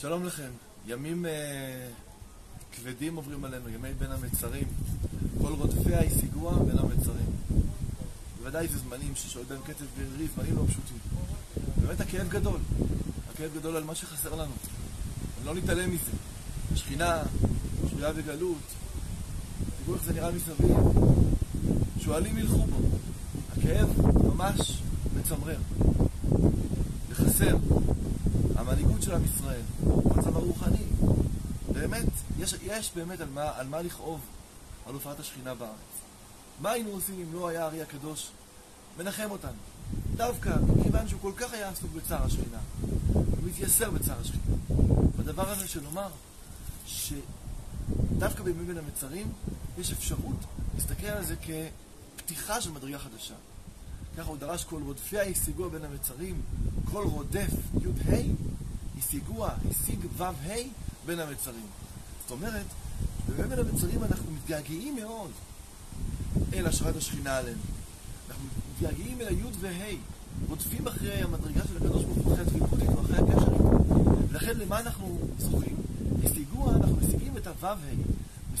שלום לכם. ימים uh, כבדים עוברים עלינו, ימי בין המצרים. כל רודפיה השיגוה בין המצרים. בוודאי זה זמנים ששואל בהם קצב ורירי, זמנים לא פשוטים. באמת הכאב גדול. הכאב גדול על מה שחסר לנו. לא נתעלם מזה. השכינה, שבויה בגלות, תראו איך זה נראה מסביב. שועלים ילכו בו. הכאב ממש מצמרר. וחסר. המנהיגות של עם ישראל, המצב הרוחני. באמת, יש, יש באמת על מה, על מה לכאוב על הופעת השכינה בארץ. מה היינו עושים אם לא היה הארי הקדוש מנחם אותנו? דווקא מכיוון שהוא כל כך היה עסוק בצער השכינה, הוא מתייסר בצער השכינה. בדבר הזה של לומר שדווקא בימים בין המצרים יש אפשרות להסתכל על זה כפתיחה של מדרגה חדשה. ככה הוא דרש כל רודפיה השיגוה בין המצרים, כל רודף י"ה השיגוה, השיג ו"ה בין המצרים. זאת אומרת, בימים בין המצרים אנחנו מתגעגעים מאוד אל השראת השכינה עלינו. אנחנו מתגעגעים אל הי' וה', רודפים אחרי המדרגה של הקדוש ברוך הוא, אחרי הדבקות איתו, אחרי הקשר איתו. ולכן למה אנחנו זוכים? השיגוה, אנחנו משיגים את הו"ה,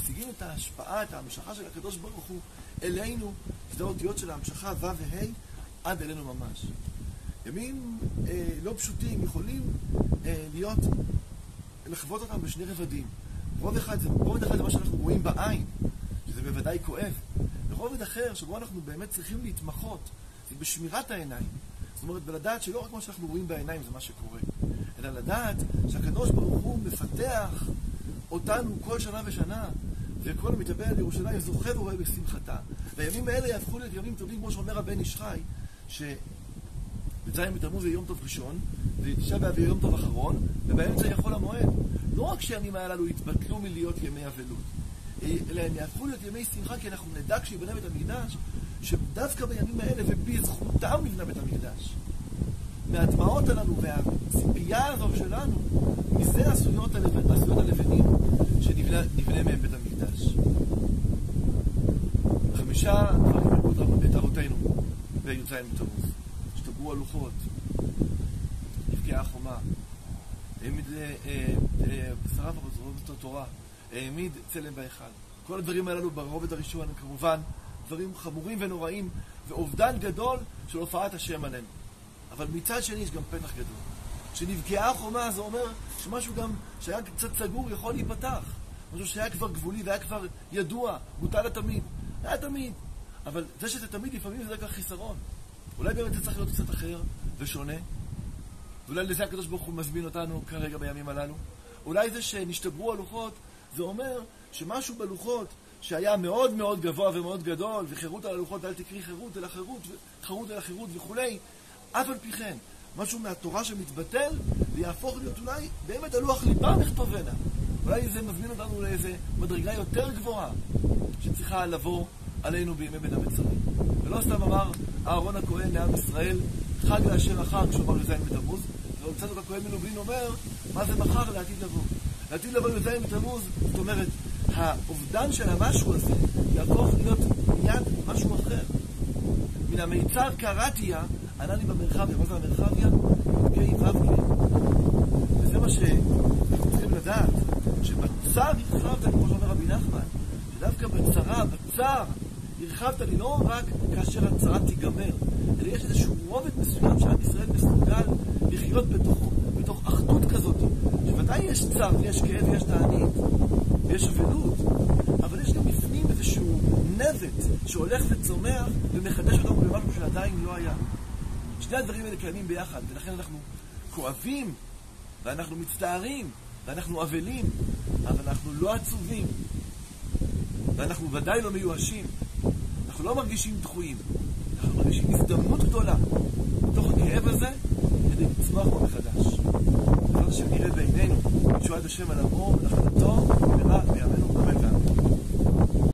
משיגים את ההשפעה, את ההמשכה של הקדוש ברוך הוא אלינו, שזה האותיות של ההמשכה ו' וה' עד אלינו ממש. ימים אה, לא פשוטים יכולים אה, להיות, לחוות אותם בשני רבדים. רובד אחד, זה, רובד אחד זה מה שאנחנו רואים בעין, שזה בוודאי כואב. ורובד אחר, שבו אנחנו באמת צריכים להתמחות, זה בשמירת העיניים. זאת אומרת, ולדעת שלא רק מה שאנחנו רואים בעיניים זה מה שקורה, אלא לדעת שהקדוש ברוך הוא מפתח אותנו כל שנה ושנה, וכל המתאבל על ירושלים זוכה ורואה בשמחתה. והימים האלה יהפכו להיות ימים טובים, כמו שאומר הבן איש חי, שבז' בתמוז זה יום טוב ראשון, ותשעה באב יום טוב אחרון, ובאמצע יכול המועד. לא רק שהימים הללו יתבטלו מלהיות ימי אבלות, אלא הם יהפכו להיות ימי שמחה, כי אנחנו נדע כשיבנה בית המקדש, שדווקא בימים האלה ובזכותם נבנה בית המקדש. מהדמעות הללו והציפייה הזו שלנו, מזה עשויות, הלבנים, שנבנה מהם בית המקדש. חמישה דברים את אבותינו בי"ז בתמוז. השתגעו הלוחות, נפגעה החומה, העמיד אה, אה, שרף את התורה, העמיד צלם בהיכל. כל הדברים הללו ברובד הראשון הם כמובן דברים חמורים ונוראים ואובדן גדול של הופעת השם עלינו. אבל מצד שני יש גם פתח גדול. כשנבקעה החומה זה אומר שמשהו גם שהיה קצת סגור יכול להיפתח. משהו שהיה כבר גבולי והיה כבר ידוע, בוטל לתמיד. היה תמיד. אבל זה שזה תמיד לפעמים זה רק החיסרון. אולי באמת זה צריך להיות קצת אחר ושונה. ואולי לזה הקדוש ברוך הוא מזמין אותנו כרגע בימים הללו. אולי זה שנשתברו הלוחות, זה אומר שמשהו בלוחות שהיה מאוד מאוד גבוה ומאוד גדול, וחירות על הלוחות, אל תקריא חירות אלא חירות, חירות אלא חירות וכולי, אף על פי כן, משהו מהתורה שמתבטל, ויהפוך להיות אולי באמת הלוח ליבה נכתובנה. אולי זה מזמין אותנו לאיזה מדרגה יותר גבוהה שצריכה לבוא עלינו בימי בין המצרים. ולא סתם אמר אהרון הכהן לעם ישראל, חג להשם החג, שהוא אמר י"ז בתמוז, וצדוק הכהן מלובלין אומר, מה זה מחר לעתיד לבוא? לעתיד לבוא י"ז בתמוז, זאת אומרת, האובדן של המשהו הזה יהפוך להיות מיד משהו אחר. מן המיצר קראתיה, ענה לי במרחביה. מה זה המרחביה? קיי ו"ק. וזה מה שאנחנו צריכים לדעת, שבצר הרחבת לי, כמו שאומר רבי נחמן, שדווקא בצרה, בצר, הרחבת. לי לא רק כאשר הצרה תיגמר, אלא יש איזשהו רובד מסוים שעם ישראל מסוגל לחיות בתוכו, בתוך אחדות כזאת, שוודאי יש צר ויש כאב ויש תענית ויש אבלות, אבל יש גם בפנים איזשהו נבט שהולך וצומח ומחדש אותנו במשהו שעדיין לא היה. שני הדברים האלה קיימים ביחד, ולכן אנחנו כואבים, ואנחנו מצטערים, ואנחנו אבלים, אבל אנחנו לא עצובים, ואנחנו ודאי לא מיואשים. אנחנו לא מרגישים דחויים, אנחנו מרגישים הזדמנות גדולה בתוך הכאב הזה כדי לצמוח בו מחדש. דבר שנראה בעינינו, תשועת השם על עמו ונחלתו